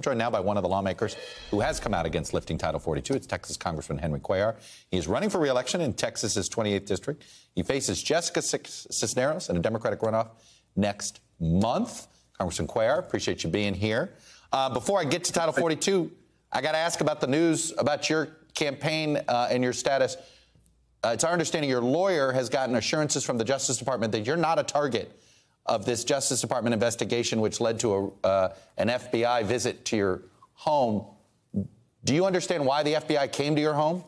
joined now by one of the lawmakers who has come out against lifting Title 42. It's Texas Congressman Henry Cuellar. He is running for reelection in Texas's 28th district. He faces Jessica Cisneros in a Democratic runoff next month. Congressman Cuellar, appreciate you being here. Uh, before I get to Title 42, I got to ask about the news about your campaign uh, and your status. Uh, it's our understanding your lawyer has gotten assurances from the Justice Department that you're not a target of this Justice Department investigation, which led to a, uh, an FBI visit to your home. Do you understand why the FBI came to your home?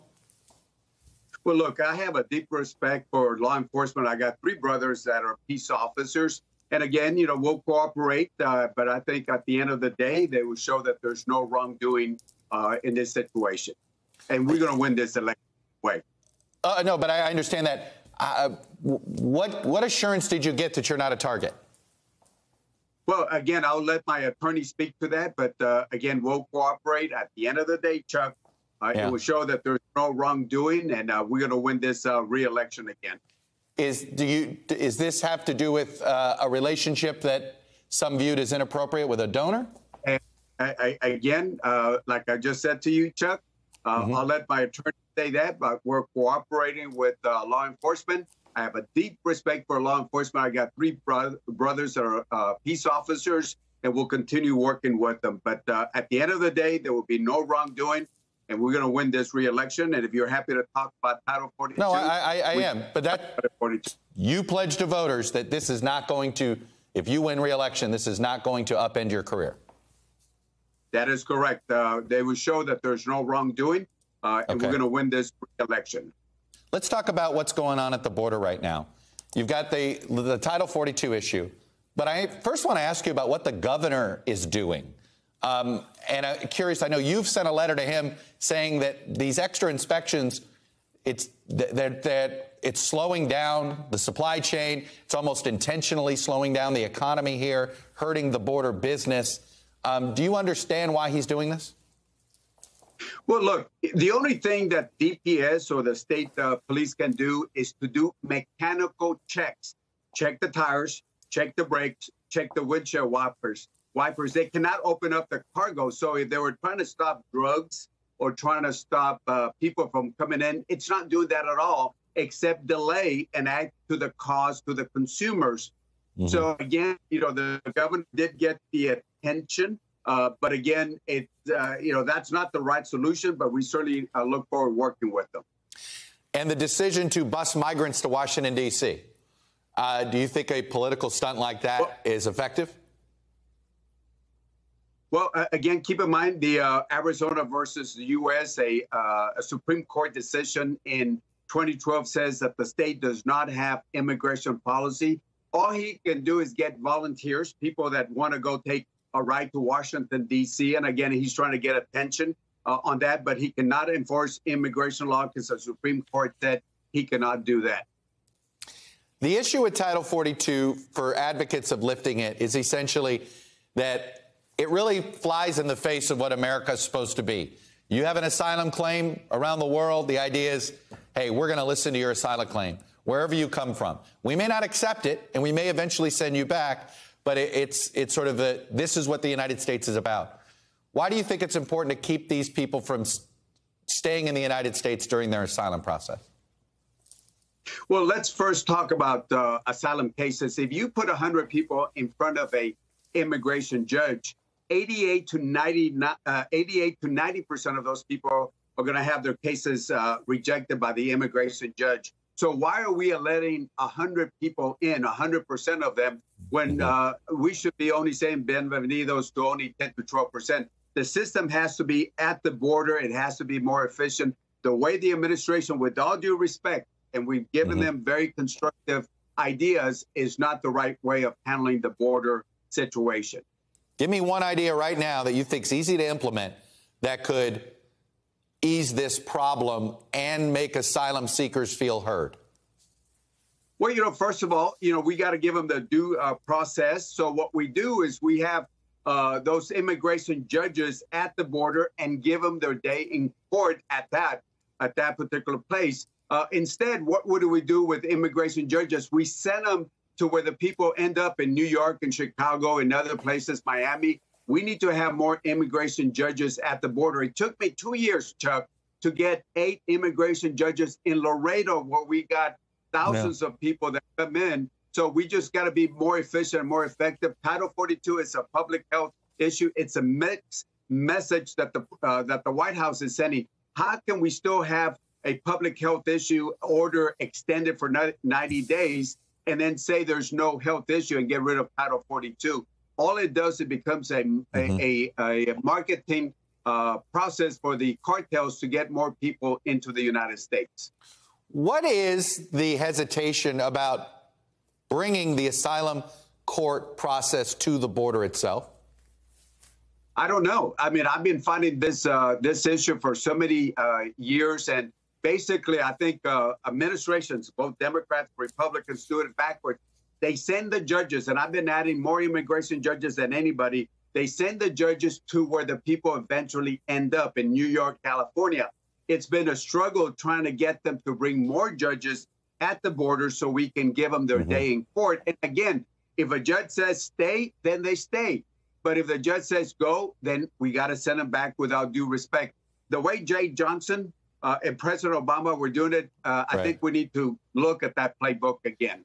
Well, look, I have a deep respect for law enforcement. I got three brothers that are peace officers. And again, you know, we'll cooperate. Uh, but I think at the end of the day, they will show that there's no wrongdoing uh, in this situation. And we're going to win this election way. Uh, no, but I understand that. Uh, what what assurance did you get that you're not a target? Well, again, I'll let my attorney speak to that. But uh, again, we'll cooperate. At the end of the day, Chuck, uh, yeah. it will show that there's no wrongdoing, and uh, we're going to win this uh, reelection again. Is do you is this have to do with uh, a relationship that some viewed as inappropriate with a donor? And, I, I, again, like I just said to you, Chuck, mm-hmm. I'll let my attorney say that, but we're cooperating with law enforcement I have a deep respect for law enforcement. I got three bro- brothers that are uh, peace officers, and we'll continue working with them. But uh, at the end of the day, there will be no wrongdoing, and we're going to win this reelection. And if you're happy to talk about Title 42, no, I, I, I am. But that you pledged to voters that this is not going to, if you win reelection, this is not going to upend your career. That is correct. Uh, they will show that there's no wrongdoing, uh, and okay. we're going to win this election. Let's talk about what's going on at the border right now. You've got the, the Title 42 issue. But I first want to ask you about what the governor is doing. Um, and I'm curious, I know you've sent a letter to him saying that these extra inspections, it's that, that it's slowing down the supply chain. It's almost intentionally slowing down the economy here, hurting the border business. Um, do you understand why he's doing this? Well, look, the only thing that DPS or the state uh, police can do is to do mechanical checks. Check the tires, check the brakes, check the windshield wipers. Wipers. They cannot open up the cargo. So if they were trying to stop drugs or trying to stop uh, people from coming in, it's not doing that at all, except delay and add to the cost to the consumers. Mm-hmm. So again, you know, the government did get the attention uh, but again, it uh, you know that's not the right solution. But we certainly uh, look forward working with them. And the decision to bus migrants to Washington D.C. Uh, do you think a political stunt like that well, is effective? Well, again, keep in mind the uh, Arizona versus the U.S. A, a Supreme Court decision in 2012 says that the state does not have immigration policy. All he can do is get volunteers, people that want to go take a ride to Washington, D.C. And again, he's trying to get attention uh, on that, but he cannot enforce immigration law because the Supreme Court said he cannot do that. The issue with Title 42 for advocates of lifting it is essentially that it really flies in the face of what America is supposed to be. You have an asylum claim around the world. The idea is, hey, we're going to listen to your asylum claim wherever you come from. We may not accept it, and we may eventually send you back, but it, it's it's sort of a this is what the United States is about. Why do you think it's important to keep these people from staying in the United States during their asylum process? Well, let's first talk about uh, asylum cases. If you put 100 people in front of a immigration judge, 88 to 90, uh, 88 to 90 percent of those people are going to have their cases uh, rejected by the immigration judge. So why are we letting 100 people in, 100% of them, when uh, we should be only saying bienvenidos to only 10 to 12%? The system has to be at the border. It has to be more efficient. The way the administration, with all due respect, and we've given mm-hmm. them very constructive ideas, is not the right way of handling the border situation. Give me one idea right now that you think is easy to implement that could ease this problem and make asylum seekers feel heard? Well, you know, first of all, you know, we got to give them the due uh, process. So what we do is we have uh, those immigration judges at the border and give them their day in court at that at that particular place. Uh, instead, what, what do we do with immigration judges? We send them to where the people end up in New York and Chicago and other places, Miami, We need to have more immigration judges at the border. It took me two years, Chuck, to get eight immigration judges in Laredo, where we got thousands yeah. of people that come in. So we just got to be more efficient and more effective. Title 42 is a public health issue. It's a mix message that the uh, that the White House is sending. How can we still have a public health issue order extended for 90 days and then say there's no health issue and get rid of Title 42. All it does, it becomes a, mm-hmm. a, a, marketing uh, process for the cartels to get more people into the United States. What is the hesitation about bringing the asylum court process to the border itself? I don't know. I mean, I've been fighting this uh, this issue for so many uh, years, and basically, I think uh, administrations, both Democrats, and Republicans, do it backwards. They send the judges, and I've been adding more immigration judges than anybody. They send the judges to where the people eventually end up in New York, California. It's been a struggle trying to get them to bring more judges at the border so we can give them their mm-hmm. day in court. And again, if a judge says stay, then they stay. But if the judge says go, then we got to send them back without due respect. The way Jeh Johnson uh, and President Obama were doing it, uh, right. I think we need to look at that playbook again.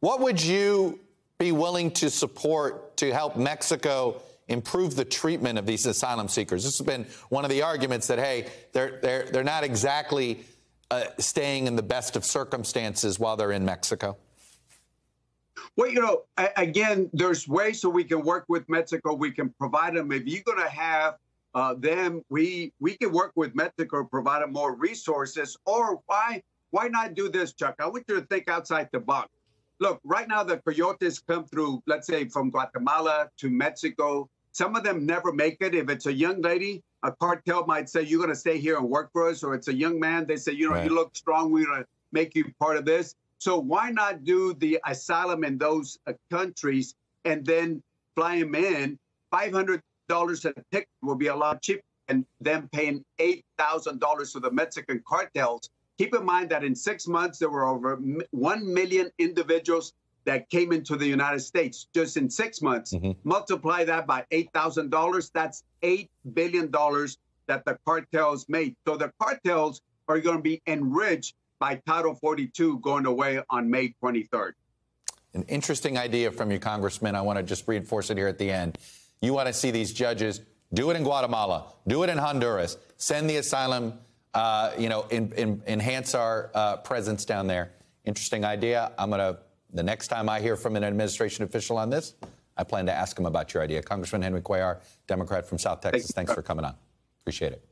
What would you be willing to support to help Mexico improve the treatment of these asylum seekers? This has been one of the arguments that hey, they're they're they're not exactly uh, staying in the best of circumstances while they're in Mexico. Well, you know, again, there's ways so we can work with Mexico. We can provide them. If you're going to have uh, then we we can work with Mexico, provide them more resources. Or why why not do this, Chuck? I want you to think outside the box. Look, right now the coyotes come through, let's say from Guatemala to Mexico. Some of them never make it. If it's a young lady, a cartel might say, You're going to stay here and work for us. Or it's a young man, they say, You know, right. you look strong. We're going to make you part of this. So why not do the asylum in those uh, countries and then fly them in? 500 dollars a ticket will be a lot cheaper than them paying eight thousand dollars to the Mexican cartels. Keep in mind that in six months there were over one million individuals that came into the United States just in six months. Mm-hmm. Multiply that by eight thousand dollars. That's eight billion dollars that the cartels made. So the cartels are going to be enriched by Title 42 going away on May 23rd. An interesting idea from you, Congressman. I want to just reinforce it here at the end. You want to see these judges do it in Guatemala, do it in Honduras, send the asylum, uh, you know, in, in, enhance our uh, presence down there. Interesting idea. I'm going to, the next time I hear from an administration official on this, I plan to ask him about your idea. Congressman Henry Cuellar, Democrat from South Texas, thanks for coming on. Appreciate it.